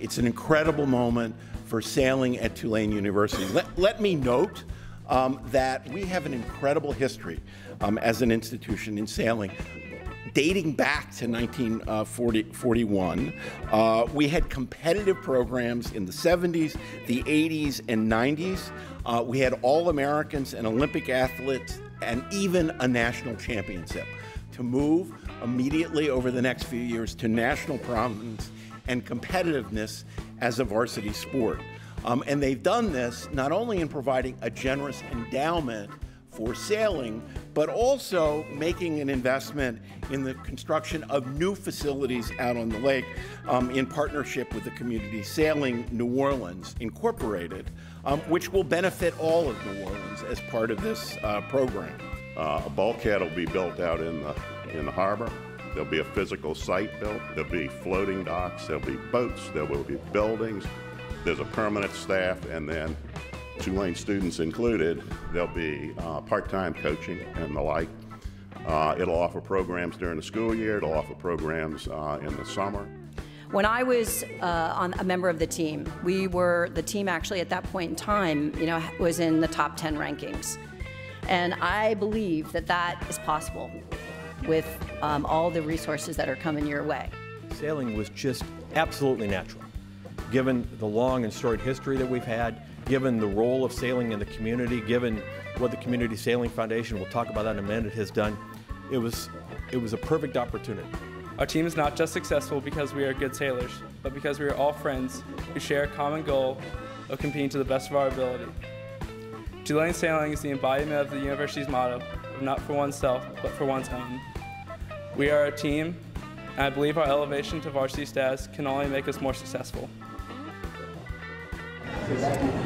It's an incredible moment for sailing at Tulane University. Let, let me note um, that we have an incredible history um, as an institution in sailing dating back to 1941. Uh, we had competitive programs in the 70s, the 80s, and 90s. Uh, we had All Americans and Olympic athletes, and even a national championship. To move immediately over the next few years to national prominence and competitiveness as a varsity sport. Um, and they've done this not only in providing a generous endowment for sailing, but also making an investment in the construction of new facilities out on the lake um, in partnership with the Community Sailing New Orleans Incorporated, um, which will benefit all of New Orleans as part of this uh, program. Uh, a bulkhead will be built out in the, in the harbor. There'll be a physical site built. There'll be floating docks. There'll be boats. There will be buildings. There's a permanent staff, and then Tulane students included, there'll be uh, part-time coaching and the like. Uh, it'll offer programs during the school year. It'll offer programs uh, in the summer. When I was uh, on a member of the team, we were the team actually at that point in time, you know, was in the top 10 rankings, and I believe that that is possible with um, all the resources that are coming your way. Sailing was just absolutely natural, given the long and storied history that we've had, given the role of sailing in the community, given what the Community Sailing Foundation, we'll talk about that in a minute, has done. It was, it was a perfect opportunity. Our team is not just successful because we are good sailors, but because we are all friends who share a common goal of competing to the best of our ability. Tulane Sailing is the embodiment of the university's motto of not for oneself, but for one's own. We are a team, and I believe our elevation to varsity status can only make us more successful.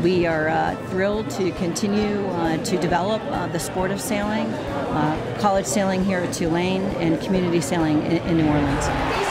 We are uh, thrilled to continue uh, to develop uh, the sport of sailing, uh, college sailing here at Tulane, and community sailing in, in New Orleans.